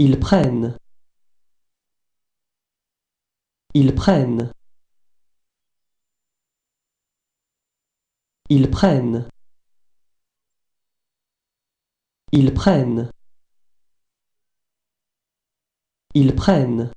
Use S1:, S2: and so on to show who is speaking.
S1: Ils prennent. Ils prennent. Ils prennent. Ils prennent. Ils prennent.